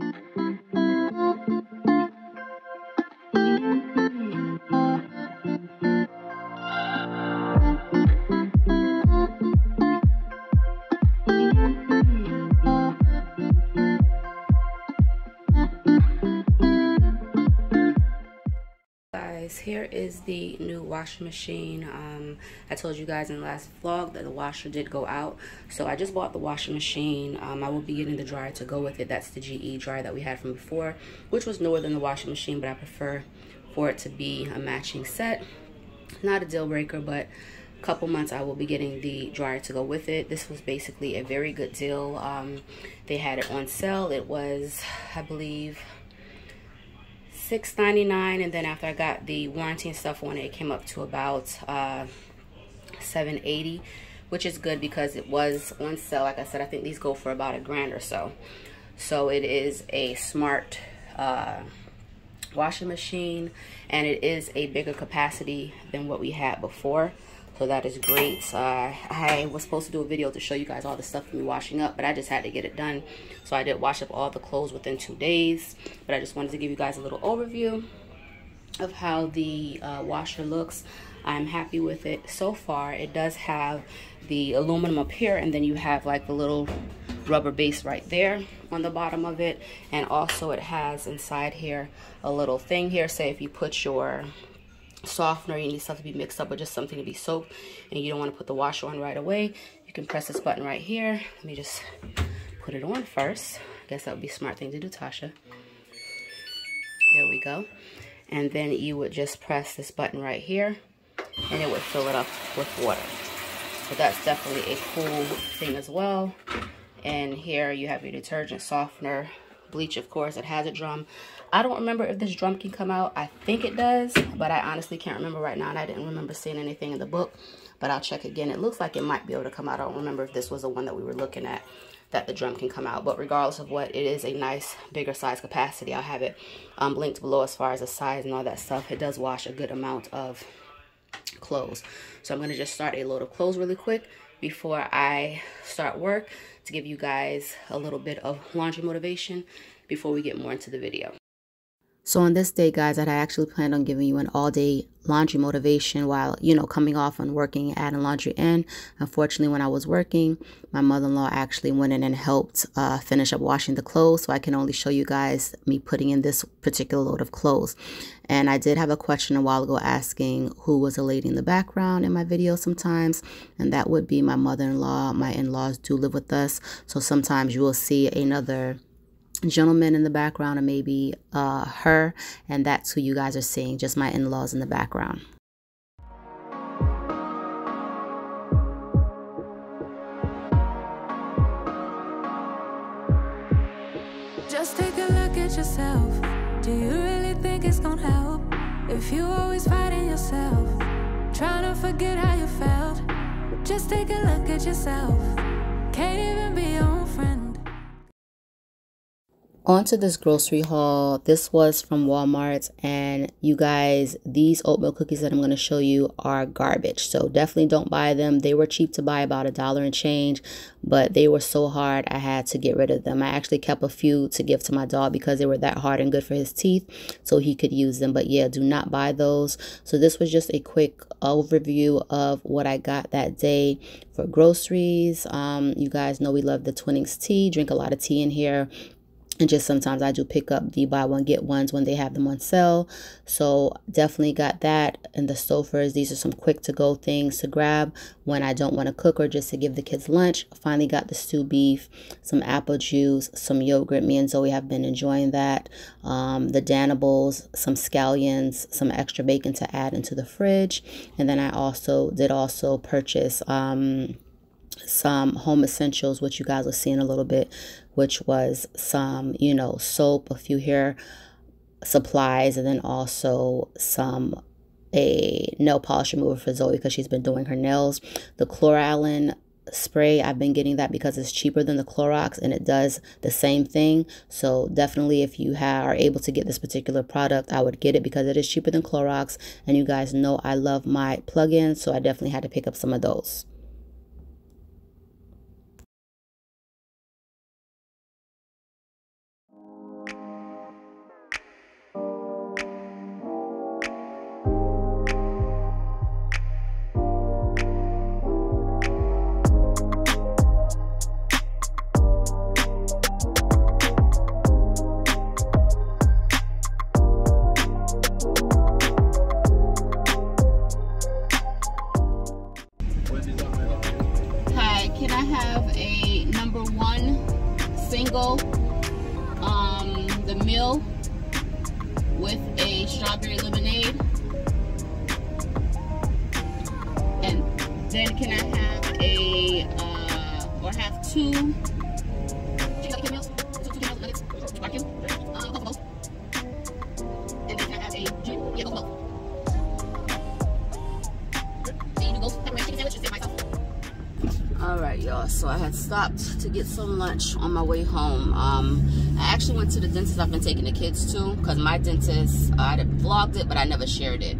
guys here is the new washing machine um, i told you guys in the last vlog that the washer did go out so i just bought the washing machine um, i will be getting the dryer to go with it that's the ge dryer that we had from before which was newer than the washing machine but i prefer for it to be a matching set not a deal breaker but a couple months I will be getting the dryer to go with it. This was basically a very good deal. Um, they had it on sale. It was, I believe, $6.99 and then after I got the warranty and stuff on it, it came up to about uh, $7.80 which is good because it was on sale. Like I said, I think these go for about a grand or so. So it is a smart uh, washing machine and it is a bigger capacity than what we had before. So that is great. I was supposed to do a video to show you guys all the stuff for me washing up, but I just had to get it done. So I did wash up all the clothes within two days. But I just wanted to give you guys a little overview of how the uh, washer looks. I'm happy with it so far. It does have the aluminum up here and then you have like the little rubber base right there on the bottom of it. And also it has inside here a little thing here. Say if you put your softener you need stuff to be mixed up with just something to be soaked and you don't want to put the washer on right away. You can press this button right here. Let me just put it on first. I guess that would be smart thing to do Tasha. There we go. And then you would just press this button right here and it would fill it up with water. So that's definitely a cool thing as well. And here you have your detergent softener bleach of course it has a drum I don't remember if this drum can come out. I think it does, but I honestly can't remember right now. And I didn't remember seeing anything in the book, but I'll check again. It looks like it might be able to come out. I don't remember if this was the one that we were looking at that the drum can come out. But regardless of what, it is a nice bigger size capacity. I'll have it um, linked below as far as the size and all that stuff. It does wash a good amount of clothes. So I'm going to just start a load of clothes really quick before I start work to give you guys a little bit of laundry motivation before we get more into the video. So on this day, guys, that I actually planned on giving you an all-day laundry motivation while, you know, coming off and working at a laundry in. Unfortunately, when I was working, my mother-in-law actually went in and helped uh, finish up washing the clothes. So I can only show you guys me putting in this particular load of clothes. And I did have a question a while ago asking who was a lady in the background in my video sometimes. And that would be my mother-in-law. My in-laws do live with us. So sometimes you will see another gentleman in the background and maybe uh, her and that's who you guys are seeing just my in-laws in the background. Just take a look at yourself. Do you really think it's gonna help? If you always fighting yourself trying to forget how you felt. Just take a look at yourself. Can't even be your own friend onto this grocery haul. This was from walmart and you guys these oatmeal cookies that i'm going to show you are garbage. So definitely don't buy them. They were cheap to buy about a dollar and change but they were so hard i had to get rid of them. I actually kept a few to give to my dog because they were that hard and good for his teeth so he could use them. But yeah do not buy those. So this was just a quick overview of what i got that day for groceries. Um you guys know we love the Twinings tea. Drink a lot of tea in here and just sometimes I do pick up the buy one get ones when they have them on sale. So definitely got that and the Stouffer's. These are some quick to go things to grab when I don't want to cook or just to give the kids lunch. Finally got the stew beef, some apple juice, some yogurt. Me and Zoe have been enjoying that. Um, the Danimals, some scallions, some extra bacon to add into the fridge. And then I also did also purchase um, some home essentials, which you guys will see in a little bit, which was some, you know, soap, a few hair supplies, and then also some a nail polish remover for Zoe because she's been doing her nails. The Chloralin spray, I've been getting that because it's cheaper than the Clorox and it does the same thing. So definitely if you are able to get this particular product, I would get it because it is cheaper than Clorox. And you guys know I love my plug-ins, so I definitely had to pick up some of those. All right, y'all. So I had stopped to get some lunch on my way home. Um, I actually went to the dentist I've been taking the kids to because my dentist, uh, I vlogged it, but I never shared it.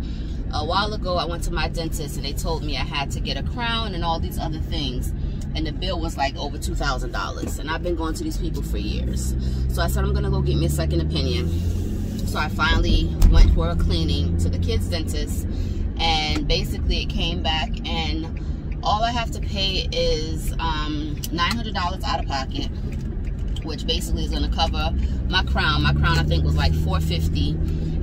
A while ago, I went to my dentist and they told me I had to get a crown and all these other things. And the bill was like over $2,000. And I've been going to these people for years. So I said, I'm going to go get me a second opinion. So I finally went for a cleaning to the kids dentist. And basically it came back and all I have to pay is um, $900 out of pocket, which basically is going to cover my crown. My crown, I think, was like 450,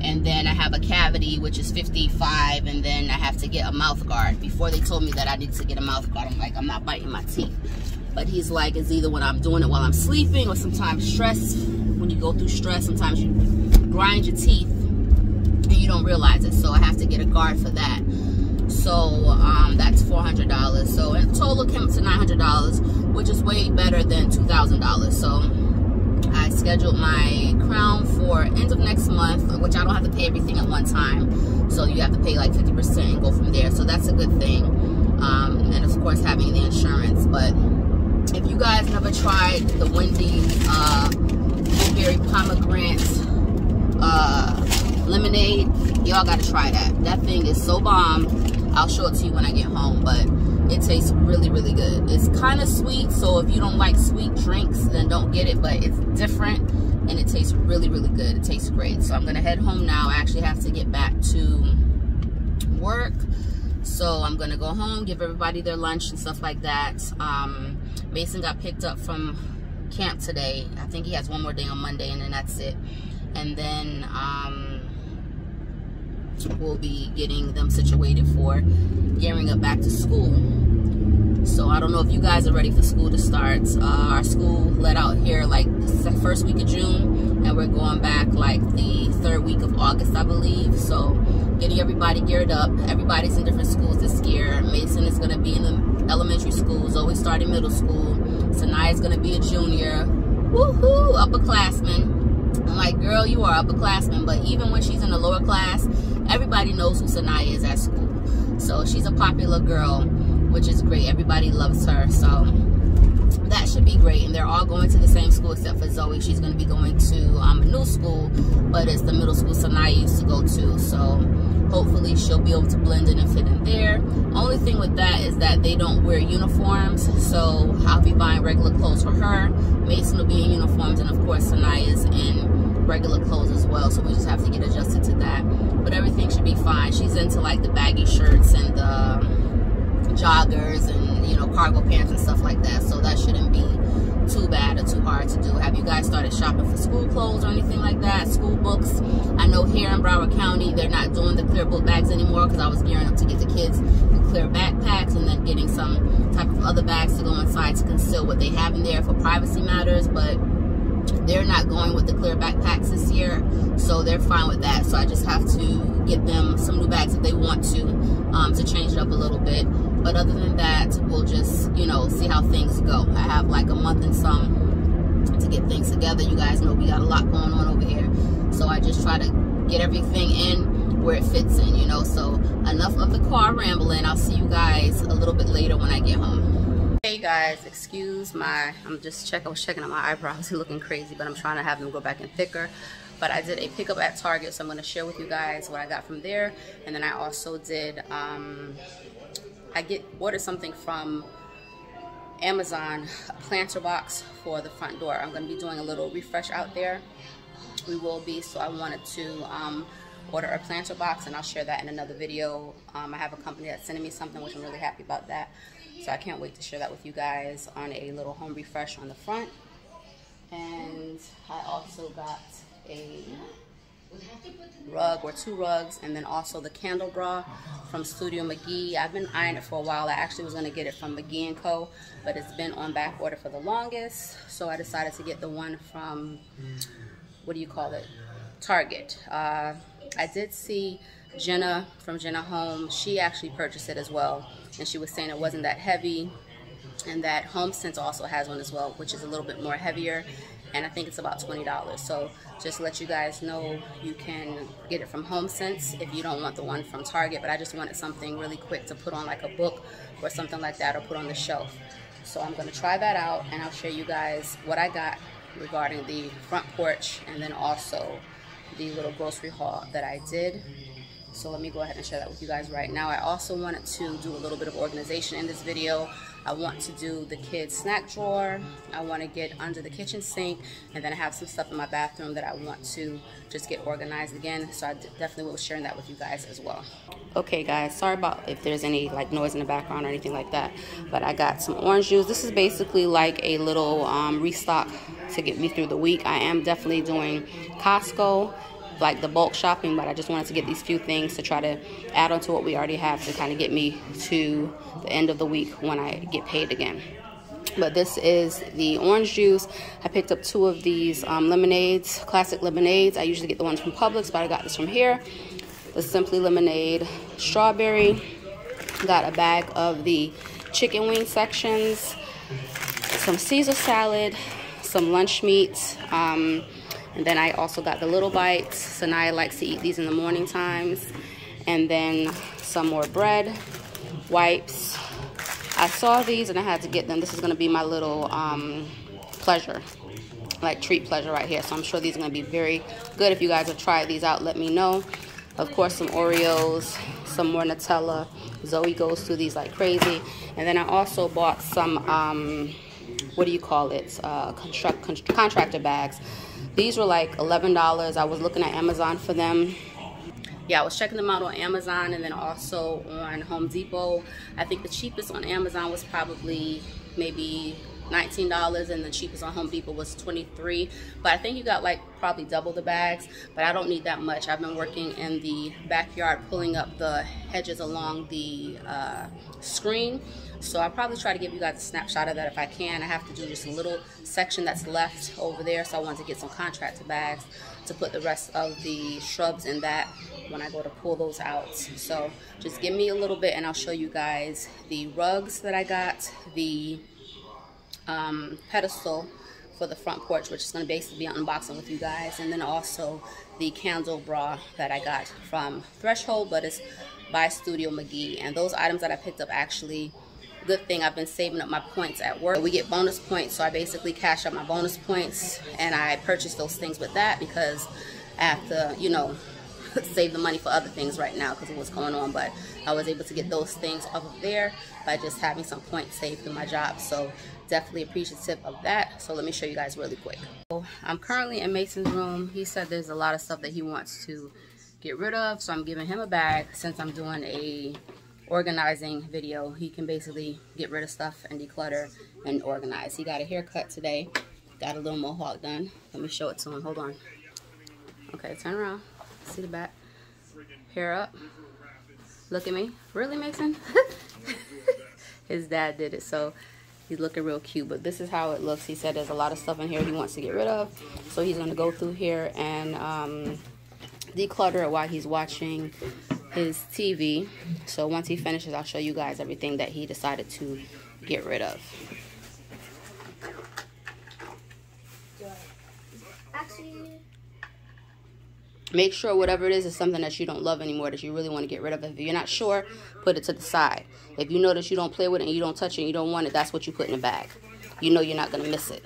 and then I have a cavity, which is 55, and then I have to get a mouth guard. Before they told me that I need to get a mouth guard, I'm like, I'm not biting my teeth. But he's like, it's either when I'm doing it while I'm sleeping or sometimes stress. When you go through stress, sometimes you grind your teeth and you don't realize it. So I have to get a guard for that $400 so in total came up to $900 which is way better than $2,000 so I scheduled my crown for end of next month which I don't have to pay everything at one time. So you have to pay like 50% and go from there. So that's a good thing. Um, and of course having the insurance. But if you guys never tried the Wendy's uh, blueberry pomegranate uh, lemonade y'all gotta try that. That thing is so bomb I'll show it to you when I get home, but it tastes really, really good. It's kind of sweet, so if you don't like sweet drinks, then don't get it, but it's different and it tastes really, really good. It tastes great. So I'm gonna head home now. I actually have to get back to work. So I'm gonna go home, give everybody their lunch and stuff like that. Um, Mason got picked up from camp today. I think he has one more day on Monday and then that's it. And then, um, will be getting them situated for gearing up back to school. So I don't know if you guys are ready for school to start. Uh, our school let out here like the first week of June, and we're going back like the third week of August, I believe. So getting everybody geared up. Everybody's in different schools this year. Mason is going to be in the elementary school. Zoe starting middle school. Sanaya is going to be a junior. Woohoo! Upperclassman. I'm like, girl, you are upperclassman. But even when she's in the lower class, everybody knows who Sanaya is at school. So she's a popular girl, which is great. Everybody loves her. So that should be great. And they're all going to the same school except for Zoe. She's going to be going to um, a new school, but it's the middle school Sanaya used to go to. So hopefully she'll be able to blend in and fit in there. Only thing with that is that they don't wear uniforms. So I'll be buying regular clothes for her. Mason will be in uniforms. And of course, Sanaya's in regular clothes as well. So we just have to get adjusted to that but everything should be fine. She's into like the baggy shirts and the um, joggers and you know cargo pants and stuff like that. So that shouldn't be too bad or too hard to do. Have you guys started shopping for school clothes or anything like that? School books? I know here in Broward County they're not doing the clear book bags anymore because I was gearing up to get the kids the clear backpacks and then getting some type of other bags to go inside to conceal what they have in there for privacy matters. But they're not going with the clear backpacks this year so they're fine with that. So i just have to get them some new bags if they want to um, to change it up a little bit. But other than that we'll just you know see how things go. I have like a month and some to get things together. You guys know we got a lot going on over here. So i just try to get everything in where it fits in you know. So enough of the car rambling. I'll see you guys a little bit later when i get home Hey guys, excuse my, I'm just checking, I was checking on my eyebrows, they're looking crazy, but I'm trying to have them go back in thicker. But I did a pickup at Target, so I'm going to share with you guys what I got from there. And then I also did, um, I get ordered something from Amazon, a planter box for the front door. I'm going to be doing a little refresh out there. We will be, so I wanted to um, order a planter box, and I'll share that in another video. Um, I have a company that's sending me something, which I'm really happy about that. So I can't wait to share that with you guys on a little home refresh on the front. And I also got a rug or two rugs, and then also the candle bra from Studio McGee. I've been eyeing it for a while. I actually was going to get it from McGee & Co., but it's been on back order for the longest, so I decided to get the one from, what do you call it, Target. Uh, I did see Jenna from Jenna Home. She actually purchased it as well, and she was saying it wasn't that heavy, and that Home Sense also has one as well, which is a little bit more heavier, and I think it's about $20. So just let you guys know, you can get it from Home Sense if you don't want the one from Target, but I just wanted something really quick to put on like a book or something like that or put on the shelf. So I'm gonna try that out and I'll show you guys what I got regarding the front porch and then also the little grocery haul that I did. So let me go ahead and share that with you guys right now. I also wanted to do a little bit of organization in this video. I want to do the kids snack drawer. I want to get under the kitchen sink and then I have some stuff in my bathroom that I want to just get organized again. So I definitely will be sharing that with you guys as well. Okay guys, sorry about if there's any like noise in the background or anything like that. But I got some orange juice. This is basically like a little um, restock to get me through the week. I am definitely doing Costco like the bulk shopping, but I just wanted to get these few things to try to add on to what we already have to kind of get me to the end of the week when I get paid again. But this is the orange juice. I picked up two of these um, lemonades, classic lemonades. I usually get the ones from Publix, but I got this from here. The Simply Lemonade Strawberry. Got a bag of the chicken wing sections, some Caesar salad, some lunch meat, um, and then I also got the little bites. Sanaya likes to eat these in the morning times. And then some more bread, wipes. I saw these and I had to get them. This is going to be my little um, pleasure, like treat pleasure right here. So I'm sure these are going to be very good. If you guys have tried these out, let me know. Of course, some Oreos, some more Nutella. Zoe goes through these like crazy. And then I also bought some, um, what do you call it, uh, construct, contractor bags. These were like $11. I was looking at Amazon for them. Yeah, I was checking them out on Amazon and then also on Home Depot. I think the cheapest on Amazon was probably maybe $19 and the cheapest on Home Depot was 23 but I think you got like probably double the bags. But I don't need that much. I've been working in the backyard pulling up the hedges along the uh, screen. So I'll probably try to give you guys a snapshot of that if I can. I have to do just a little section that's left over there. So I want to get some contractor bags to put the rest of the shrubs in that when I go to pull those out. So just give me a little bit and I'll show you guys the rugs that I got the um, pedestal for the front porch, which is going to basically be unboxing with you guys. And then also the candle bra that I got from Threshold, but it's by Studio McGee. And those items that I picked up actually, good thing I've been saving up my points at work. We get bonus points, so I basically cash up my bonus points and I purchased those things with that because I have to, you know, save the money for other things right now because of what's going on. But I was able to get those things off of there by just having some points saved through my job. So definitely appreciative of that. So let me show you guys really quick. So I'm currently in Mason's room. He said there's a lot of stuff that he wants to get rid of. So I'm giving him a bag since I'm doing a organizing video. He can basically get rid of stuff and declutter and organize. He got a haircut today. Got a little mohawk done. Let me show it to him. Hold on. Okay, turn around. See the back. Hair up. Look at me. Really, Mason? His dad did it, so he's looking real cute. But this is how it looks. He said there's a lot of stuff in here he wants to get rid of. So he's going to go through here and um, declutter it while he's watching his TV. So once he finishes, I'll show you guys everything that he decided to get rid of. make sure whatever it is is something that you don't love anymore that you really want to get rid of if you're not sure put it to the side if you notice you don't play with it and you don't touch it and you don't want it that's what you put in the bag you know you're not going to miss it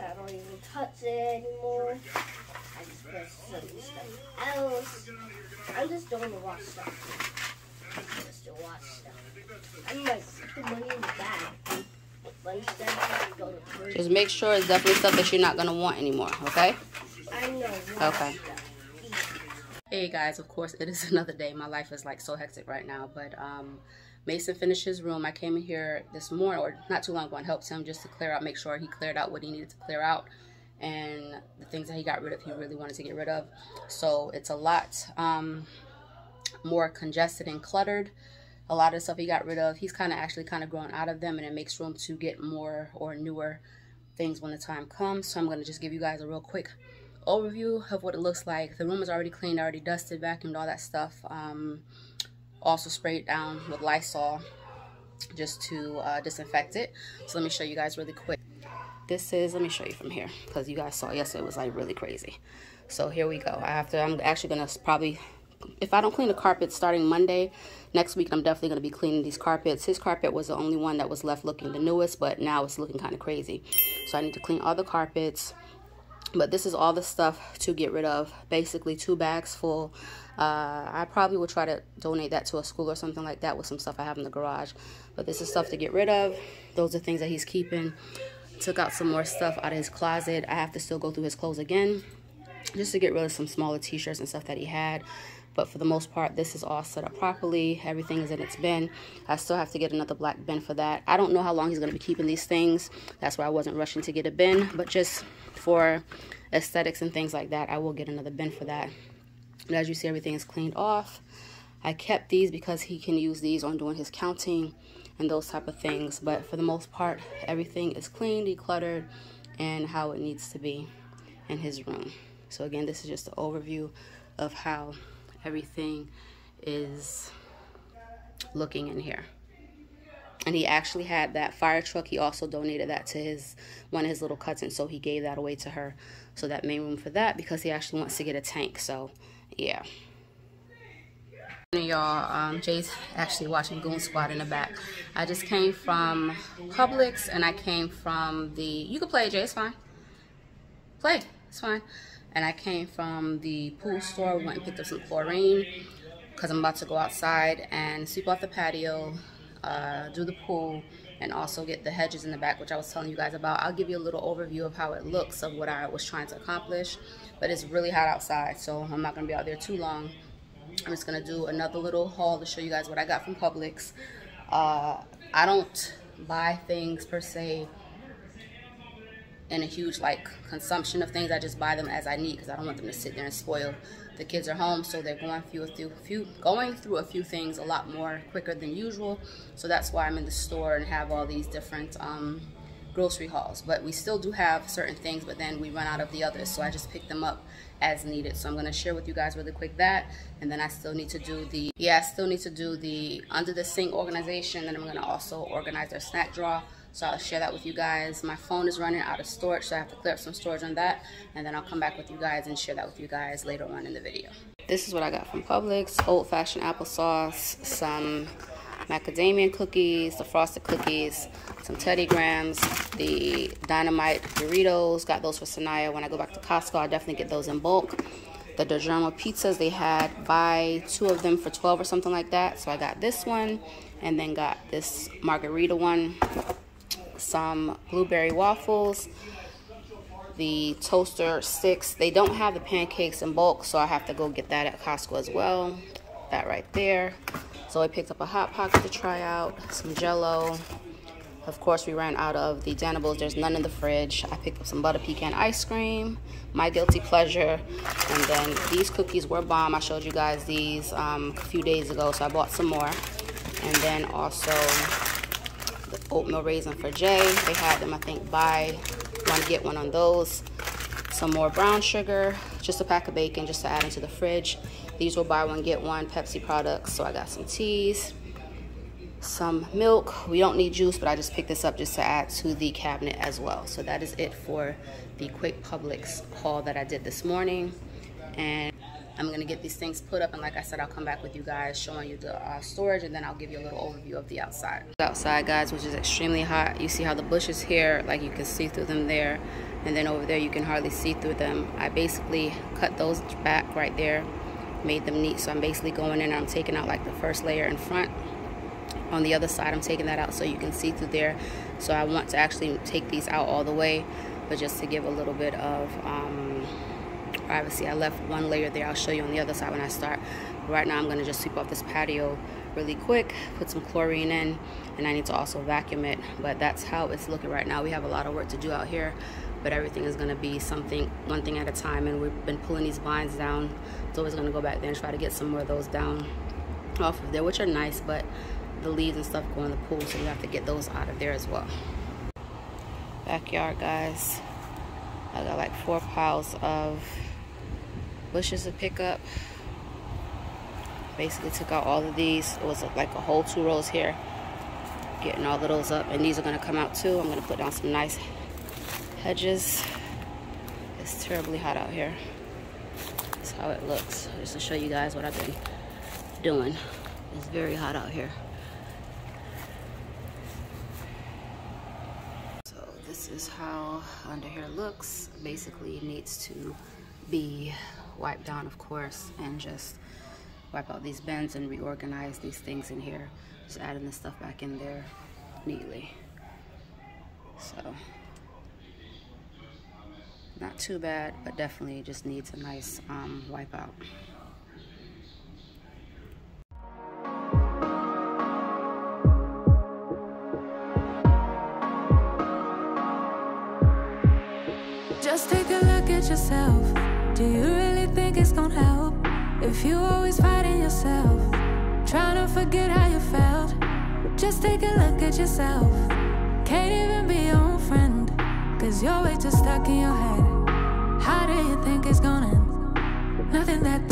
I don't even touch it anymore. I just put some stuff else. I'm just doing the wash stuff. I'm just to wash stuff. Just make sure it's definitely stuff that you're not going to want anymore, okay? Okay. Hey guys, of course it is another day. My life is like so hectic right now, but um, Mason finished his room. I came in here this morning, or not too long ago, and helped him just to clear out, make sure he cleared out what he needed to clear out, and the things that he got rid of, he really wanted to get rid of. So it's a lot um, more congested and cluttered. A lot of stuff he got rid of, he's kind of actually kind of grown out of them, and it makes room to get more or newer things when the time comes. So I'm going to just give you guys a real quick overview of what it looks like. The room is already cleaned, already dusted, vacuumed, all that stuff. Um, also sprayed down with Lysol just to uh, disinfect it. So let me show you guys really quick. This is, let me show you from here because you guys saw yesterday it was like really crazy. So here we go. I have to, I'm actually going to probably, if I don't clean the carpet starting Monday, next week I'm definitely going to be cleaning these carpets. His carpet was the only one that was left looking the newest, but now it's looking kind of crazy. So I need to clean all the carpets, but this is all the stuff to get rid of. Basically two bags full. Uh, i probably will try to donate that to a school or something like that with some stuff i have in the garage. But this is stuff to get rid of. Those are things that he's keeping. Took out some more stuff out of his closet. I have to still go through his clothes again just to get rid of some smaller t-shirts and stuff that he had but for the most part this is all set up properly everything is in its bin i still have to get another black bin for that i don't know how long he's going to be keeping these things that's why i wasn't rushing to get a bin but just for aesthetics and things like that, I will get another bin for that. But as you see, everything is cleaned off. I kept these because he can use these on doing his counting and those type of things. But for the most part, everything is clean, decluttered, and how it needs to be in his room. So again, this is just an overview of how everything is looking in here. And he actually had that fire truck. He also donated that to his one of his little cousins so he gave that away to her. So that made room for that because he actually wants to get a tank so yeah. Y'all um, jay's actually watching goon squad in the back. I just came from publix and i came from the you can play jay it's fine. Play it's fine and i came from the pool store we went and picked up some chlorine because i'm about to go outside and sweep off the patio uh, do the pool, and also get the hedges in the back, which I was telling you guys about. I'll give you a little overview of how it looks of what I was trying to accomplish. But it's really hot outside, so I'm not to be out there too long. I'm just to do another little haul to show you guys what I got from Publix. Uh, I don't buy things per se in a huge like consumption of things. I just buy them as I need because I don't want them to sit there and spoil the kids are home, so they're going through a few, few going through a few things a lot more quicker than usual. So that's why I'm in the store and have all these different um, grocery hauls. But we still do have certain things, but then we run out of the others. So I just pick them up as needed. So I'm gonna share with you guys really quick that, and then I still need to do the yeah, I still need to do the under the sink organization, Then I'm gonna also organize their snack drawer so I'll share that with you guys. My phone is running out of storage, so I have to clear up some storage on that. And then I'll come back with you guys and share that with you guys later on in the video. This is what I got from Publix. Old-fashioned applesauce, some macadamia cookies, the frosted cookies, some Teddy Grahams, the Dynamite Doritos. Got those for Sanaya. When I go back to Costco, I'll definitely get those in bulk. The DiGiorno pizzas, they had buy two of them for 12 or something like that. So I got this one and then got this margarita one some blueberry waffles, the toaster sticks. They don't have the pancakes in bulk, so I have to go get that at Costco as well. That right there. So I picked up a Hot Pocket to try out, some Jello. Of course, we ran out of the Danimals. There's none in the fridge. I picked up some butter pecan ice cream, my guilty pleasure. And then these cookies were bomb. I showed you guys these um, a few days ago, so I bought some more. And then also oatmeal raisin for Jay. They had them, I think, buy one, get one on those. Some more brown sugar, just a pack of bacon just to add into the fridge. These were buy one, get one Pepsi products. So I got some teas, some milk. We don't need juice, but I just picked this up just to add to the cabinet as well. So that is it for the quick Publix haul that I did this morning. And I'm going to get these things put up and like I said, I'll come back with you guys showing you the uh, storage and then I'll give you a little overview of the outside. Outside guys, which is extremely hot. You see how the bushes here, like you can see through them there. And then over there, you can hardly see through them. I basically cut those back right there, made them neat. So I'm basically going in and I'm taking out like the first layer in front. On the other side, I'm taking that out so you can see through there. So I want to actually take these out all the way, but just to give a little bit of um, privacy. I left one layer there. I'll show you on the other side when I start. Right now I'm going to just sweep off this patio really quick, put some chlorine in, and I need to also vacuum it. But that's how it's looking right now. We have a lot of work to do out here, but everything is going to be something, one thing at a time. And we've been pulling these vines down. It's we're going to go back there and try to get some more of those down off of there, which are nice, but the leaves and stuff go in the pool, so we have to get those out of there as well. Backyard, guys. I got like four piles of bushes to pick up. Basically took out all of these. It was like a whole two rows here. Getting all of those up. And these are going to come out too. I'm going to put down some nice hedges. It's terribly hot out here. That's how it looks. Just to show you guys what I've been doing. It's very hot out here. So this is how under here looks. Basically it needs to be wiped down of course and just wipe out these bins and reorganize these things in here. Just adding the stuff back in there neatly. So not too bad, but definitely just needs a nice um, wipe out. Just take a look at yourself. Do you really think it's gonna help? If you always fighting yourself, trying to forget how you felt. Just take a look at yourself. Can't even be your own friend, cause you're way too stuck in your head. How do you think it's gonna end? Nothing that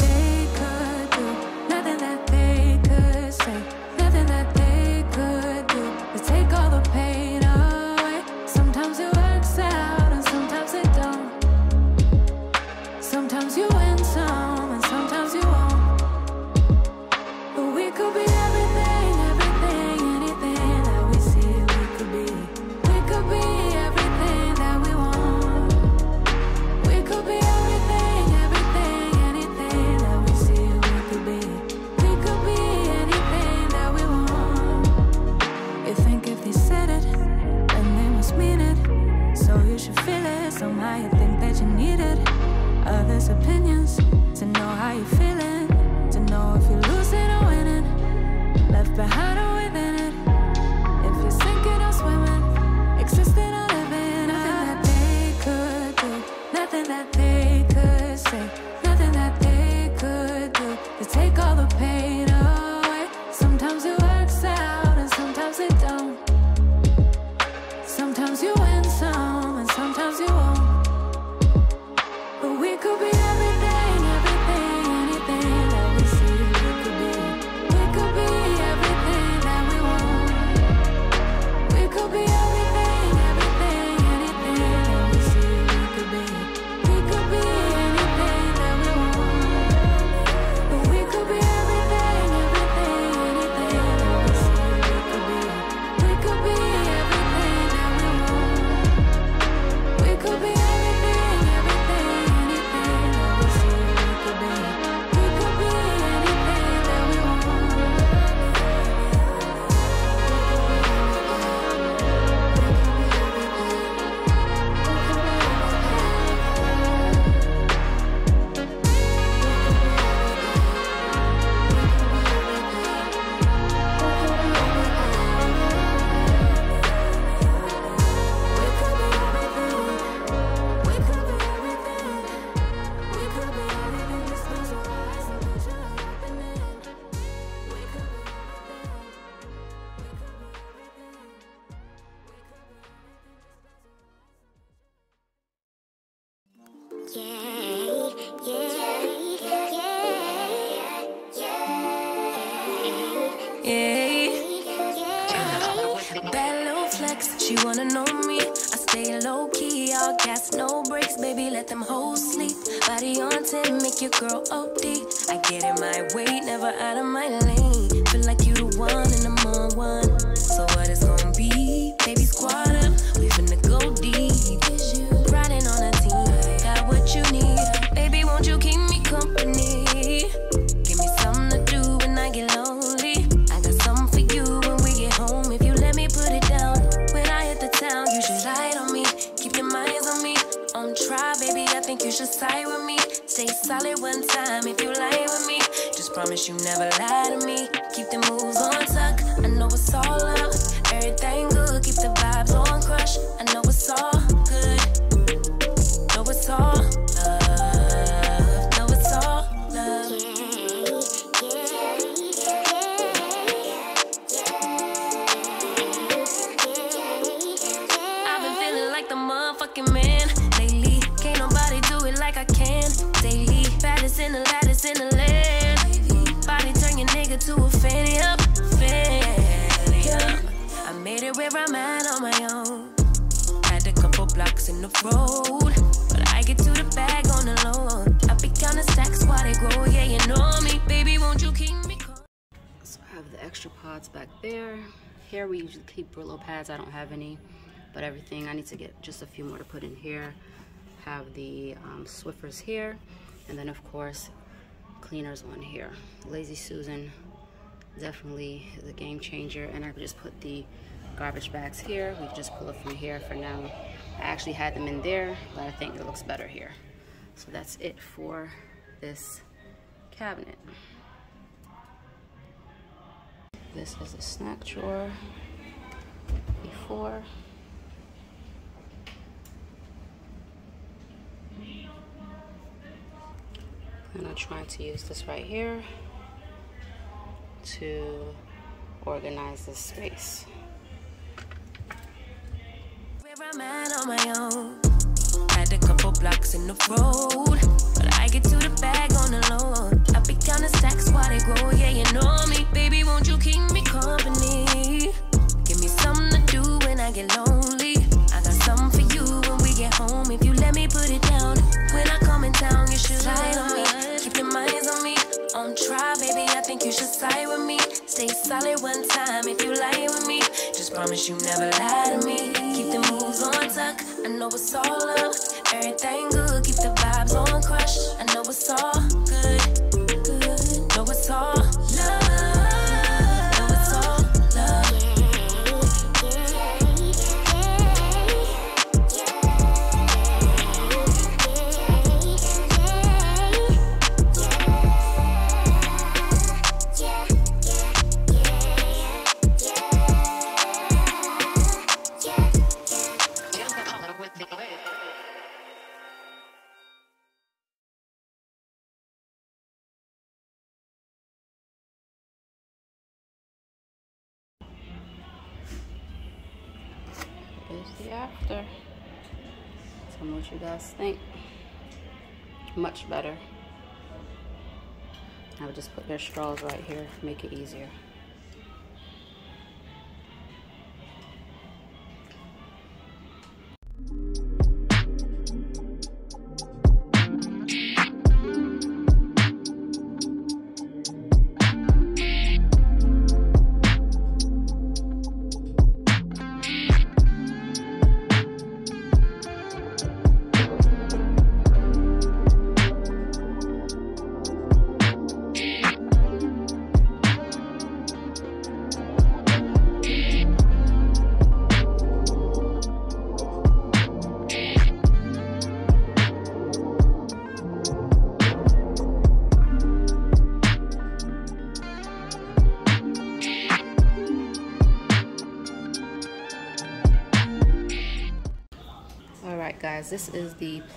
you should feel it. Some how you think that you need it. Others' opinions to know how you're feeling, to know if you're losing or winning, left behind or within it. If you're sinking or swimming, existing or living. Nothing that they could do, nothing that they could say, nothing that they could do to take all the pain. She wanna know me, I stay low key, all gas, no brakes, baby, let them hoes sleep. Body on 10, make your girl OD. I get in my way, never out of my lane. Feel like you the one and I'm on one. So what is gonna be, baby squad? The road, but I get to the bag on the low. I be counting stacks while they grow. Yeah, you know me, baby. Won't you keep me? So I have the extra pods back there. Here we usually keep Brillo pads. I don't have any, but everything I need to get just a few more to put in here. Have the um, Swiffers here, and then of course cleaners on here. Lazy Susan definitely is a game changer, and I just put the garbage bags here. We just pull it from here for now. I actually had them in there, but I think it looks better here. So that's it for this cabinet. This is a snack drawer before. And I'm trying to use this right here to organize this space. At on my own. Had a couple blocks in the road, but I get to the bag on the low. I be counting stacks while they grow. Yeah, you know me, baby. Won't you keep me company? Give me something to do when I get lonely. I got something for you when we get home. If you let me put it down, when I come in town, you should slide on me. Keep your minds on me. On try, baby. I think you should side with me. Stay solid one time if you lie with me. Just promise you never lie to me. Know it's all up. Everything good. Keep the vibes on crush. I know it's all Think. Much better. I would just put their straws right here, make it easier.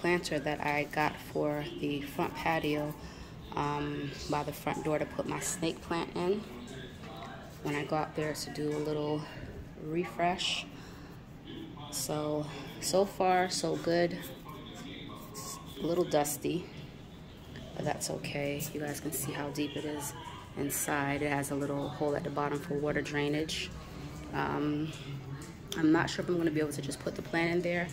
Planter that I got for the front patio um, by the front door to put my snake plant in. When I go out there to do a little refresh. So, so far so good. It's a little dusty, but that's okay. You guys can see how deep it is inside. It has a little hole at the bottom for water drainage. Um, I'm not sure if I'm going to be able to just put the plant in there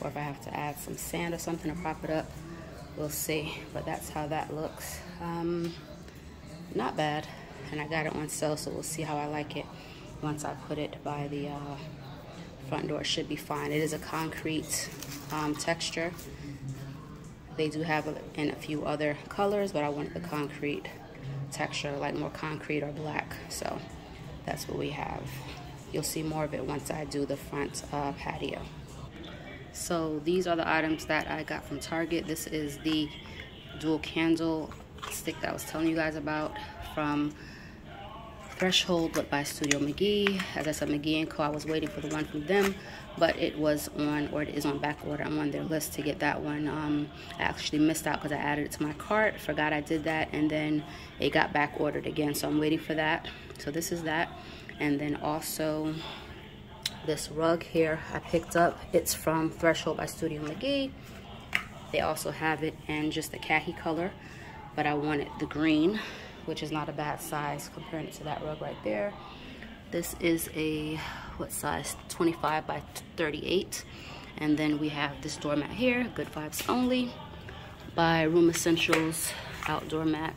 or if I have to add some sand or something to prop it up. We'll see. But that's how that looks. Um, not bad. And I got it on sale, so we'll see how I like it once I put it by the uh, front door. It should be fine. It is a concrete um, texture. They do have it in a few other colors, but I wanted the concrete texture, like more concrete or black. So that's what we have. You'll see more of it once I do the front uh, patio. So these are the items that I got from Target. This is the dual candle stick that I was telling you guys about from Threshold but by Studio McGee. As I said, McGee & Co. I was waiting for the one from them, but it was on, or it is on back order. I'm on their list to get that one. Um, I actually missed out because I added it to my cart, forgot I did that, and then it got back ordered again. So I'm waiting for that. So this is that. And then also this rug here I picked up. It's from Threshold by Studio McGee. They also have it in just the khaki color, but I wanted the green which is not a bad size comparing it to that rug right there. This is a, what size, 25 by 38. And then we have this doormat here, Good Vibes Only, by Room Essentials Outdoor Mat.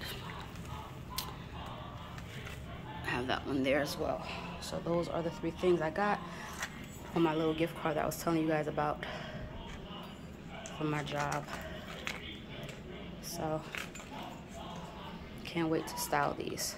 I have that one there as well. So those are the three things I got on my little gift card that I was telling you guys about for my job. So can't wait to style these.